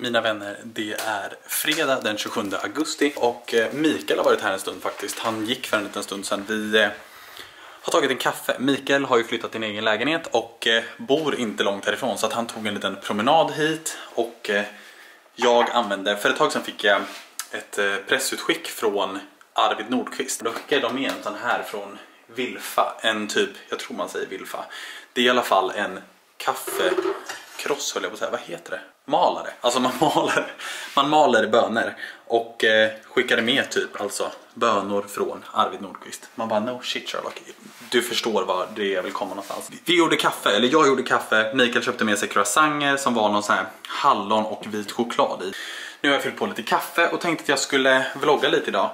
Mina vänner, det är fredag den 27 augusti och eh, Mikael har varit här en stund faktiskt. Han gick för en liten stund sedan. Vi eh, har tagit en kaffe. Mikael har ju flyttat till en egen lägenhet och eh, bor inte långt härifrån så att han tog en liten promenad hit och jag använde, för ett tag sedan fick jag ett pressutskick från Arvid Nordqvist. Då skickade de med en sån här från Vilfa, en typ, jag tror man säger Vilfa. Det är i alla fall en kaffekross höll jag på att säga, vad heter det? Malare, alltså man maler, man maler bönor och eh, skickade med typ alltså bönor från Arvid Nordqvist. Man bara no shit Sherlock, du förstår var det jag vill komma någonstans. Vi gjorde kaffe, eller jag gjorde kaffe, Mikael köpte med sig croissanter som var någon sån här hallon och vit choklad i. Nu har jag fyllt på lite kaffe och tänkte att jag skulle vlogga lite idag.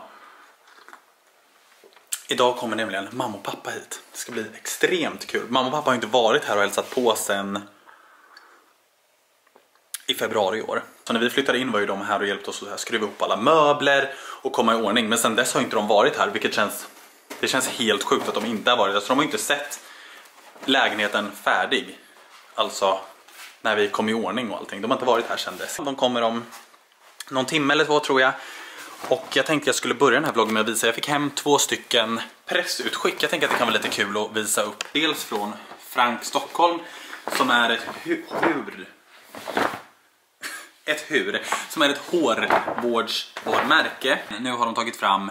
Idag kommer nämligen mamma och pappa hit. Det ska bli extremt kul. Mamma och pappa har inte varit här och hälsat på sen i februari i år. Så när vi flyttade in var ju de här och hjälpte oss att skruva ihop alla möbler och komma i ordning. Men sen dess har inte de varit här vilket känns, det känns helt sjukt att de inte har varit här. Så de har inte sett lägenheten färdig. Alltså när vi kom i ordning och allting. De har inte varit här sen dess. De kommer om någon timme eller två tror jag. Och jag tänkte jag skulle börja den här vloggen med att visa. Jag fick hem två stycken pressutskick. Jag tänker att det kan vara lite kul att visa upp. Dels från Frank Stockholm som är ett hur ett hur som är ett hårvårdsvarumärke. Nu har de tagit fram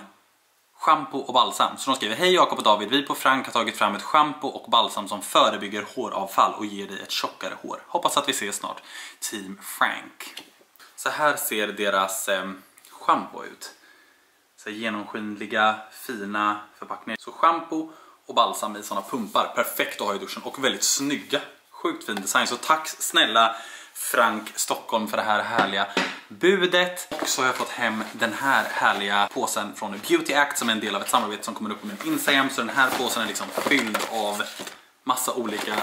shampoo och balsam. Så de skriver Hej Jakob och David, vi på Frank har tagit fram ett shampoo och balsam som förebygger håravfall och ger dig ett tjockare hår. Hoppas att vi ses snart. Team Frank. Så här ser deras eh, shampoo ut. Så genomskinliga, fina förpackningar. Så shampoo och balsam i sådana pumpar. Perfekt att ha i duschen och väldigt snygga. Sjukt fin design. Så tack snälla Frank Stockholm för det här härliga budet. Och så har jag fått hem den här härliga påsen från Beauty Act som är en del av ett samarbete som kommer upp på min Instagram. Så den här påsen är liksom fylld av massa olika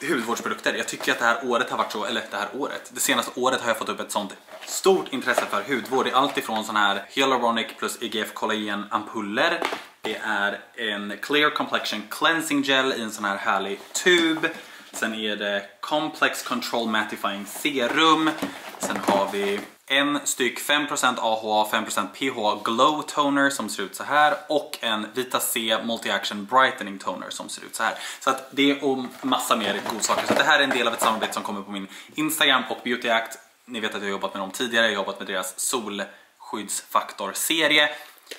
hudvårdsprodukter. Jag tycker att det här året har varit så, eller det här året, det senaste året har jag fått upp ett sånt stort intresse för hudvård. Det är allt ifrån sån här Hyaluronic plus IGF kollagen ampuller. Det är en Clear Complexion Cleansing Gel i en sån här härlig tub. Sen är det Complex Control Mattifying Serum. Sen har vi en styck 5% AHA, 5% PHA Glow Toner som ser ut så här och en Vita C Multi-Action Brightening Toner som ser ut så här. Så att det är och massa mer godsaker. Så det här är en del av ett samarbete som kommer på min Instagram och Beauty Act. Ni vet att jag har jobbat med dem tidigare, jag har jobbat med deras solskyddsfaktor-serie.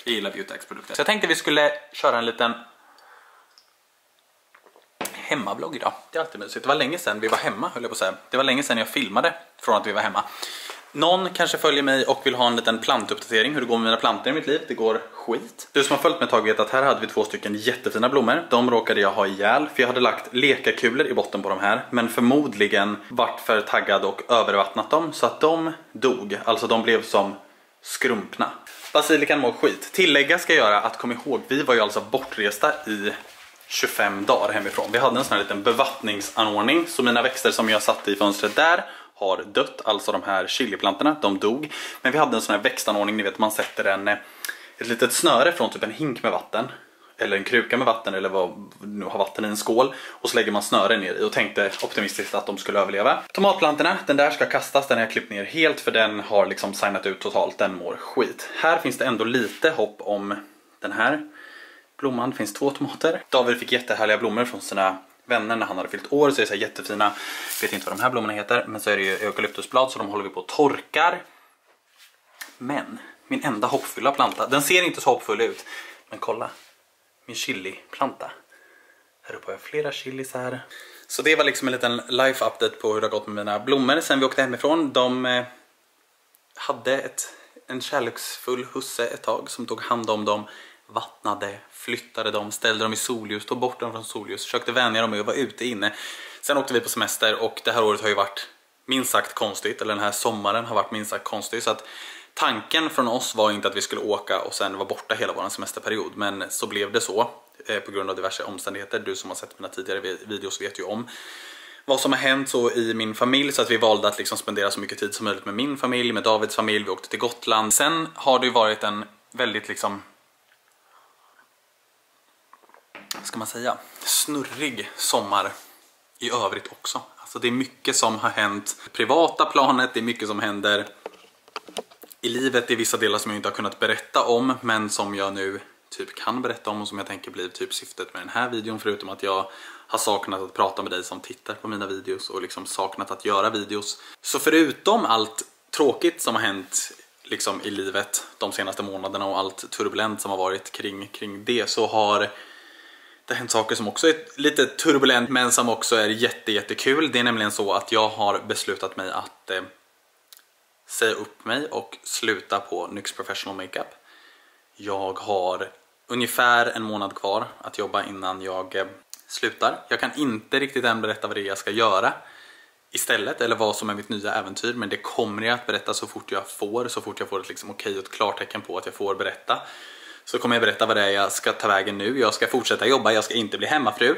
Jag gillar Beauty Acts produkter. Så jag tänkte vi skulle köra en liten hemmablogg idag. Det är alltid mysigt. Det var länge sedan vi var hemma höll jag på att säga. Det var länge sedan jag filmade från att vi var hemma. Någon kanske följer mig och vill ha en liten plantuppdatering hur det går med mina plantor i mitt liv. Det går skit. Du som har följt mig ett tag vet att här hade vi två stycken jättefina blommor. De råkade jag ha ihjäl för jag hade lagt lekakulor i botten på de här. Men förmodligen vart för taggad och övervattnat dem så att de dog. Alltså de blev som skrumpna. Basilikan mår skit. Tillägga ska jag göra att kom ihåg, vi var ju alltså bortresta i 25 dagar hemifrån. Vi hade en sån här liten bevattningsanordning så mina växter som jag satte i fönstret där har dött, alltså de här chiliplantorna, de dog. Men vi hade en sån här växtanordning, ni vet man sätter en, eh, ett litet snöre från typ en hink med vatten eller en kruka med vatten eller vad nu har vatten i en skål och så lägger man snöre ner i och tänkte optimistiskt att de skulle överleva. Tomatplantorna, den där ska kastas, den har jag klippt ner helt för den har liksom signat ut totalt, den mår skit. Här finns det ändå lite hopp om den här blomman. Det finns två tomater. David fick jättehärliga blommor från sina vänner när han hade fyllt år. Så det är så jättefina, vet inte vad de här blommorna heter. Men så är det ju eukalyptusblad så de håller vi på och torkar. Men min enda hoppfulla planta, den ser inte så hoppfull ut. Men kolla, min chiliplanta. Här uppe har jag flera chilisar. Så det var liksom en liten life update på hur det har gått med mina blommor sen vi åkte hemifrån. De eh, hade ett, en kärleksfull husse ett tag som tog hand om dem vattnade, flyttade dem, ställde dem i solljus, tog bort dem från solljus, försökte vänja dem med att vara ute inne. Sen åkte vi på semester och det här året har ju varit minst sagt konstigt, eller den här sommaren har varit minst sagt konstig. Så att tanken från oss var inte att vi skulle åka och sen vara borta hela vår semesterperiod, men så blev det så eh, på grund av diverse omständigheter. Du som har sett mina tidigare videos vet ju om vad som har hänt så i min familj så att vi valde att liksom spendera så mycket tid som möjligt med min familj, med Davids familj, vi åkte till Gotland. Sen har det ju varit en väldigt liksom ska man säga, snurrig sommar i övrigt också. Alltså det är mycket som har hänt privata planet, det är mycket som händer i livet. Det är vissa delar som jag inte har kunnat berätta om men som jag nu typ kan berätta om och som jag tänker blir typ syftet med den här videon förutom att jag har saknat att prata med dig som tittar på mina videos och liksom saknat att göra videos. Så förutom allt tråkigt som har hänt liksom i livet de senaste månaderna och allt turbulent som har varit kring, kring det så har det har hänt saker som också är lite turbulent men som också är jätte, jättekul. Det är nämligen så att jag har beslutat mig att eh, säga upp mig och sluta på NYX Professional Makeup. Jag har ungefär en månad kvar att jobba innan jag eh, slutar. Jag kan inte riktigt än berätta vad det är jag ska göra istället eller vad som är mitt nya äventyr men det kommer jag att berätta så fort jag får, så fort jag får ett liksom okej och ett klartecken på att jag får berätta. Så kommer jag berätta vad det är jag ska ta vägen nu. Jag ska fortsätta jobba, jag ska inte bli hemmafru.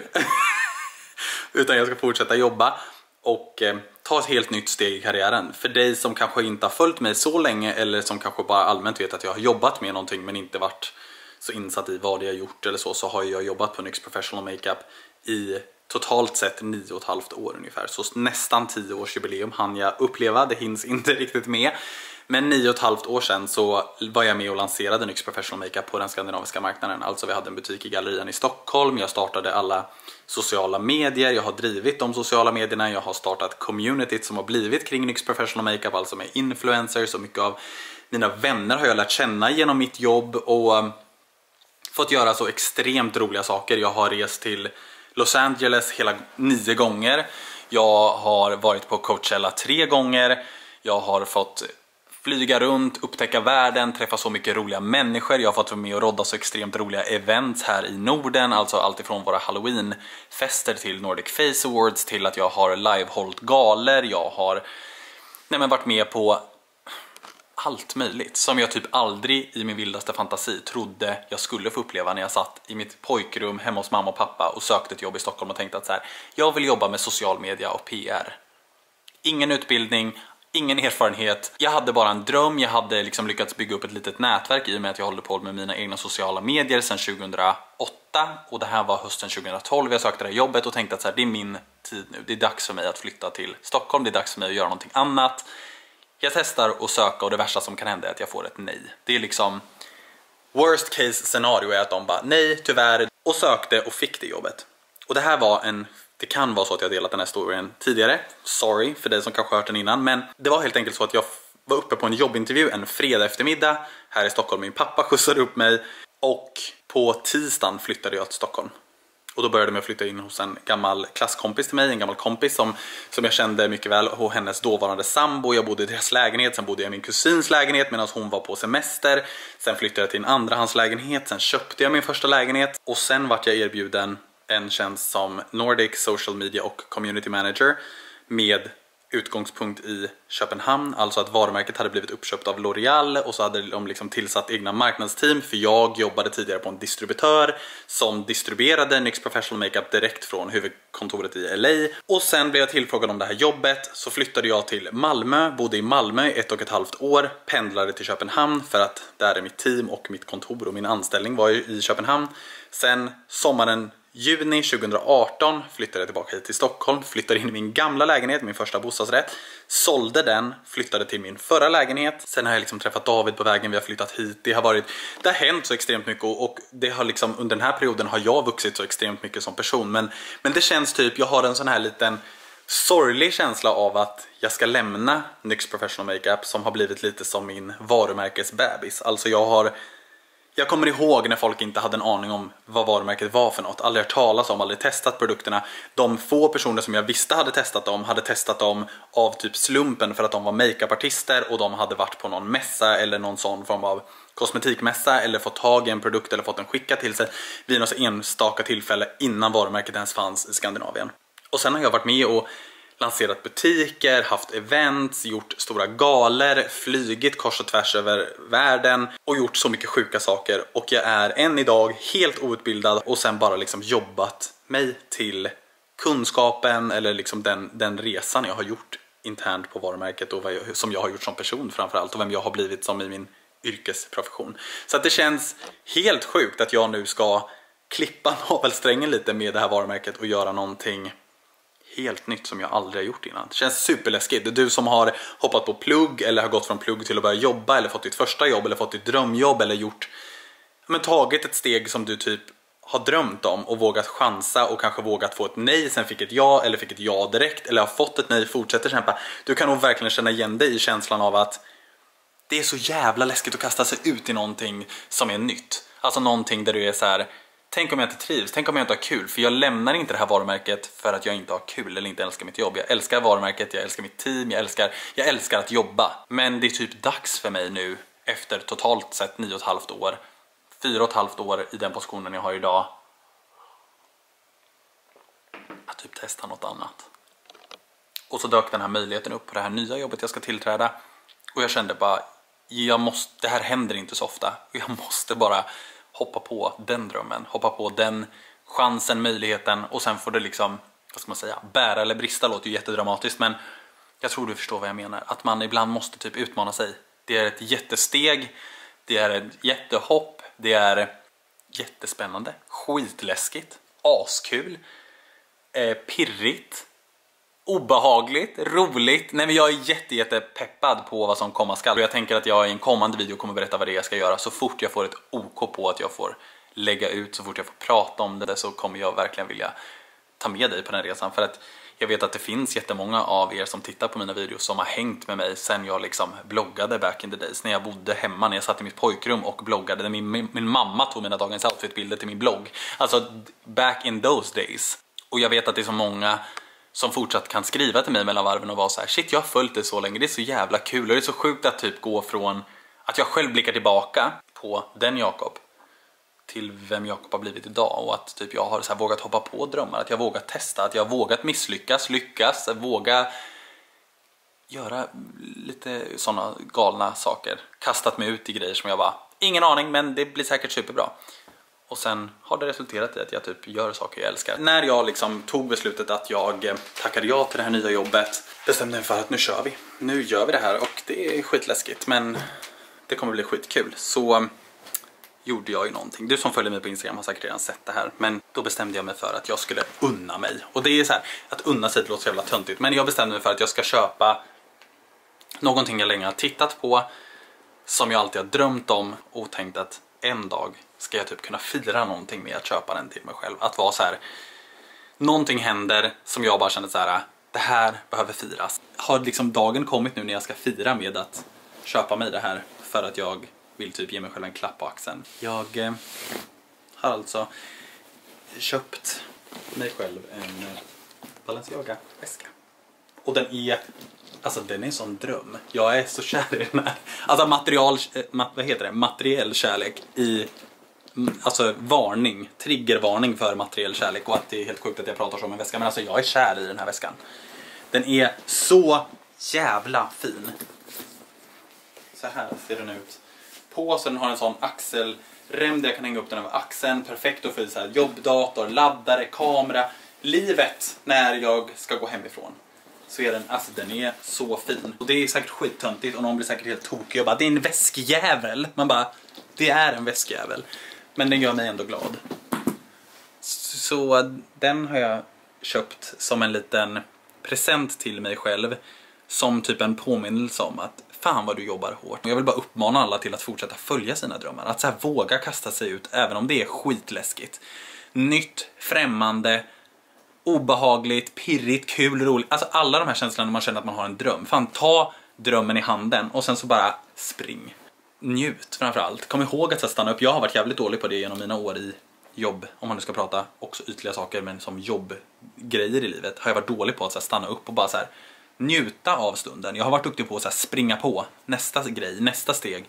Utan jag ska fortsätta jobba och eh, ta ett helt nytt steg i karriären. För dig som kanske inte har följt mig så länge eller som kanske bara allmänt vet att jag har jobbat med någonting men inte varit så insatt i vad jag har gjort eller så, så har jag jobbat på NYX Professional Makeup i totalt sett nio och ett halvt år ungefär. Så nästan tio års jubileum hann jag uppleva, det hinns inte riktigt med. Men nio och ett halvt år sedan så var jag med och lanserade NYX Professional Makeup på den skandinaviska marknaden. Alltså vi hade en butik i Gallerian i Stockholm, jag startade alla sociala medier, jag har drivit de sociala medierna, jag har startat communityt som har blivit kring NYX Professional Makeup, alltså med influencers och mycket av mina vänner har jag lärt känna genom mitt jobb och eh, fått göra så extremt roliga saker. Jag har rest till Los Angeles hela nio gånger. Jag har varit på Coachella tre gånger. Jag har fått flyga runt, upptäcka världen, träffa så mycket roliga människor. Jag har fått vara med och rodda så extremt roliga events här i Norden, alltså alltifrån våra halloweenfester till Nordic Face Awards till att jag har livehållit galer. Jag har nej men, varit med på allt möjligt som jag typ aldrig i min vildaste fantasi trodde jag skulle få uppleva när jag satt i mitt pojkrum hemma hos mamma och pappa och sökte ett jobb i Stockholm och tänkte att så här, jag vill jobba med social media och PR. Ingen utbildning, ingen erfarenhet. Jag hade bara en dröm, jag hade liksom lyckats bygga upp ett litet nätverk i och med att jag håller på med mina egna sociala medier sedan 2008 och det här var hösten 2012 jag sökte det här jobbet och tänkte att så här, det är min tid nu. Det är dags för mig att flytta till Stockholm, det är dags för mig att göra någonting annat. Jag testar att söka och det värsta som kan hända är att jag får ett nej. Det är liksom worst case scenario är att de bara nej tyvärr och sökte och fick det jobbet. Och det här var en det kan vara så att jag delat den här historien tidigare. Sorry för dig som kanske hört den innan. Men det var helt enkelt så att jag var uppe på en jobbintervju en fredag eftermiddag här i Stockholm. Min pappa skjutsade upp mig och på tisdagen flyttade jag till Stockholm. Och då började jag flytta in hos en gammal klasskompis till mig, en gammal kompis som, som jag kände mycket väl och hennes dåvarande sambo. Jag bodde i deras lägenhet, sen bodde jag i min kusins lägenhet medan hon var på semester. Sen flyttade jag till en andrahandslägenhet, sen köpte jag min första lägenhet och sen vart jag erbjuden en tjänst som Nordic Social Media och Community Manager med utgångspunkt i Köpenhamn, alltså att varumärket hade blivit uppköpt av L'Oreal och så hade de liksom tillsatt egna marknadsteam för jag jobbade tidigare på en distributör som distribuerade NYX Professional Makeup direkt från huvudkontoret i LA och sen blev jag tillfrågad om det här jobbet så flyttade jag till Malmö, bodde i Malmö i ett och ett halvt år, pendlade till Köpenhamn för att där är mitt team och mitt kontor och min anställning var i Köpenhamn. Sen sommaren Juni 2018 flyttade jag tillbaka hit till Stockholm, flyttade in i min gamla lägenhet, min första bostadsrätt. Sålde den, flyttade till min förra lägenhet. Sen har jag liksom träffat David på vägen, vi har flyttat hit. Det har, varit, det har hänt så extremt mycket och det har liksom, under den här perioden har jag vuxit så extremt mycket som person. Men, men det känns typ, jag har en sån här liten sorglig känsla av att jag ska lämna NYX Professional Makeup som har blivit lite som min varumärkesbebis. Alltså jag har jag kommer ihåg när folk inte hade en aning om vad varumärket var för något. Aldrig hört talas om, aldrig testat produkterna. De få personer som jag visste hade testat dem hade testat dem av typ slumpen för att de var makeupartister och de hade varit på någon mässa eller någon sån form av kosmetikmässa eller fått tag i en produkt eller fått den skickad till sig vid något enstaka tillfälle innan varumärket ens fanns i Skandinavien. Och sen har jag varit med och lanserat butiker, haft events, gjort stora galer, flygit kors och tvärs över världen och gjort så mycket sjuka saker och jag är än idag helt outbildad och sen bara liksom jobbat mig till kunskapen eller liksom den, den resan jag har gjort internt på varumärket och jag, som jag har gjort som person framförallt och vem jag har blivit som i min yrkesprofession. Så att det känns helt sjukt att jag nu ska klippa navelsträngen lite med det här varumärket och göra någonting helt nytt som jag aldrig har gjort innan. Det känns superläskigt. Du som har hoppat på plugg eller har gått från plugg till att börja jobba eller fått ditt första jobb eller fått ditt drömjobb eller gjort men tagit ett steg som du typ har drömt om och vågat chansa och kanske vågat få ett nej, sen fick ett ja eller fick ett ja direkt eller har fått ett nej, fortsätter kämpa. Du kan nog verkligen känna igen dig i känslan av att det är så jävla läskigt att kasta sig ut i någonting som är nytt. Alltså någonting där du är så här. Tänk om jag inte trivs, tänk om jag inte har kul. För jag lämnar inte det här varumärket för att jag inte har kul eller inte älskar mitt jobb. Jag älskar varumärket, jag älskar mitt team, jag älskar, jag älskar att jobba. Men det är typ dags för mig nu efter totalt sett nio och ett halvt år fyra och ett halvt år i den positionen jag har idag att typ testa något annat. Och så dök den här möjligheten upp på det här nya jobbet jag ska tillträda och jag kände bara, jag måste, det här händer inte så ofta och jag måste bara hoppa på den drömmen, hoppa på den chansen, möjligheten och sen får det liksom, vad ska man säga, bära eller brista låter ju jättedramatiskt men jag tror du förstår vad jag menar, att man ibland måste typ utmana sig. Det är ett jättesteg, det är ett jättehopp det är jättespännande, skitläskigt, askul, eh, pirrigt, obehagligt, roligt. Nej men jag är jätte, jätte peppad på vad som komma skall. Och jag tänker att jag i en kommande video kommer berätta vad det är jag ska göra så fort jag får ett OK på att jag får lägga ut, så fort jag får prata om det så kommer jag verkligen vilja ta med dig på den resan. För att jag vet att det finns jättemånga av er som tittar på mina videos som har hängt med mig sen jag liksom bloggade back in the days. När jag bodde hemma, när jag satt i mitt pojkrum och bloggade. Min, min, min mamma tog mina dagens outfitbilder till min blogg. Alltså back in those days. Och jag vet att det är så många som fortsatt kan skriva till mig mellan varven och vara så här: shit jag har följt det så länge, det är så jävla kul och det är så sjukt att typ gå från att jag själv blickar tillbaka på den Jakob till vem Jakob har blivit idag och att typ jag har så vågat hoppa på drömmar, att jag vågat testa, att jag vågat misslyckas, lyckas, våga göra lite sådana galna saker. Kastat mig ut i grejer som jag bara, ingen aning men det blir säkert superbra. Och sen har det resulterat i att jag typ gör saker jag älskar. När jag liksom tog beslutet att jag eh, tackade ja till det här nya jobbet bestämde jag för att nu kör vi. Nu gör vi det här och det är skitläskigt men det kommer bli skitkul. Så eh, gjorde jag ju någonting. Du som följer mig på Instagram har säkert redan sett det här. Men då bestämde jag mig för att jag skulle unna mig. Och det är så här, att unna sig låter så jävla töntigt. Men jag bestämde mig för att jag ska köpa någonting jag länge har tittat på. Som jag alltid har drömt om och tänkt att en dag ska jag typ kunna fira någonting med att köpa den till mig själv. Att vara så här, någonting händer som jag bara känner så här, det här behöver firas. Har liksom dagen kommit nu när jag ska fira med att köpa mig det här för att jag vill typ ge mig själv en klapp på axeln. Jag eh, har alltså köpt mig själv en Balenciaga-väska. Och den är, alltså den är en sån dröm. Jag är så kär i den här. Alltså material, eh, vad heter det? materiell kärlek i mm, Alltså varning, triggervarning för materiell kärlek och att det är helt sjukt att jag pratar så om en väska men alltså jag är kär i den här väskan. Den är så jävla fin. Så här ser den ut på så den har en sån axelrem där jag kan hänga upp den över axeln. Perfekt att få i så här jobbdator, laddare, kamera. Livet när jag ska gå hemifrån. Så är den, alltså den är så fin. Och det är säkert skittöntigt och någon blir säkert helt tokig och bara det är en väskjävel. Man bara, det är en väskjävel. Men den gör mig ändå glad. Så den har jag köpt som en liten present till mig själv. Som typ en påminnelse om att fan vad du jobbar hårt. Jag vill bara uppmana alla till att fortsätta följa sina drömmar. Att så här, våga kasta sig ut även om det är skitläskigt. Nytt, främmande, obehagligt, pirrigt, kul, roligt. Alltså alla de här känslorna när man känner att man har en dröm. Fan, ta drömmen i handen och sen så bara spring. Njut framförallt. Kom ihåg att stanna upp. Jag har varit jävligt dålig på det genom mina år i jobb, om man nu ska prata också ytliga saker, men som jobbgrejer i livet, har jag varit dålig på att så stanna upp och bara så här, njuta av stunden. Jag har varit duktig på att så springa på nästa grej, nästa steg.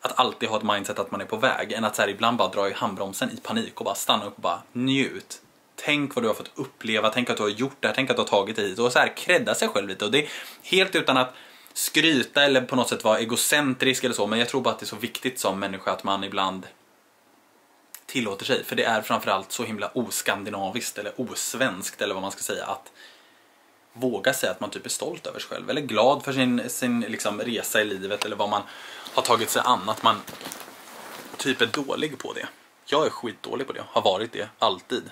Att alltid ha ett mindset att man är på väg, än att så här, ibland bara dra i handbromsen i panik och bara stanna upp och bara njut. Tänk vad du har fått uppleva, tänk att du har gjort det här, tänk att du har tagit dig hit och så här credda sig själv lite. Och det är helt utan att skryta eller på något sätt vara egocentrisk eller så, men jag tror bara att det är så viktigt som människa att man ibland tillåter sig. För det är framförallt så himla oskandinaviskt eller osvenskt eller vad man ska säga att våga säga att man typ är stolt över sig själv eller glad för sin, sin liksom resa i livet eller vad man har tagit sig an. Att man typ är dålig på det. Jag är skitdålig på det, har varit det, alltid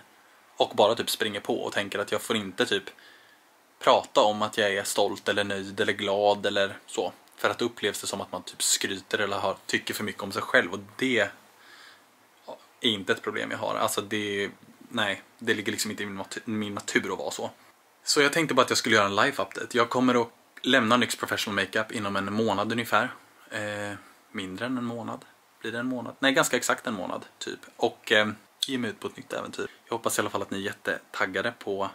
och bara typ springer på och tänker att jag får inte typ prata om att jag är stolt eller nöjd eller glad eller så. För att det upplevs det som att man typ skryter eller har, tycker för mycket om sig själv och det är inte ett problem jag har. Alltså det, nej, det ligger liksom inte i min, min natur att vara så. Så jag tänkte bara att jag skulle göra en live update. Jag kommer att lämna NYX Professional Makeup inom en månad ungefär. Eh, mindre än en månad. Blir det en månad? Nej, ganska exakt en månad typ. Och eh, ge mig ut på ett nytt äventyr. Jag hoppas i alla fall att ni är jättetaggade på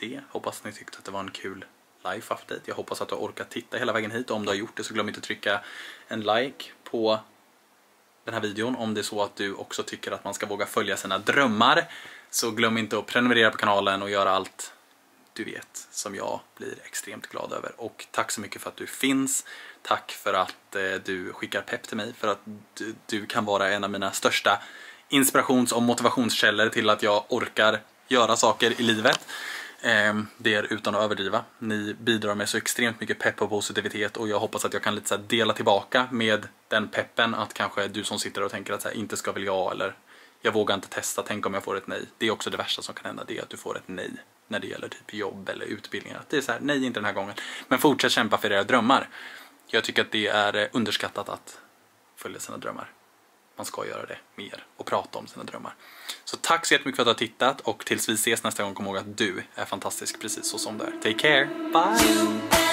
det. Hoppas att ni tyckte att det var en kul life update. Jag hoppas att du har orkat titta hela vägen hit. Om du har gjort det så glöm inte att trycka en like på den här videon. Om det är så att du också tycker att man ska våga följa sina drömmar så glöm inte att prenumerera på kanalen och göra allt du vet som jag blir extremt glad över. Och tack så mycket för att du finns. Tack för att eh, du skickar pepp till mig, för att du, du kan vara en av mina största inspirations och motivationskällor till att jag orkar göra saker i livet. Ehm, det är utan att överdriva. Ni bidrar med så extremt mycket pepp och positivitet och jag hoppas att jag kan lite så dela tillbaka med den peppen att kanske du som sitter och tänker att så här, inte ska väl jag eller jag vågar inte testa, tänk om jag får ett nej. Det är också det värsta som kan hända, det är att du får ett nej när det gäller typ jobb eller utbildningar. Det är så här, nej inte den här gången. Men fortsätt kämpa för era drömmar. Jag tycker att det är eh, underskattat att följa sina drömmar. Man ska göra det mer och prata om sina drömmar. Så tack så jättemycket för att du har tittat och tills vi ses nästa gång kom ihåg att du är fantastisk precis så som du är. Take care, bye!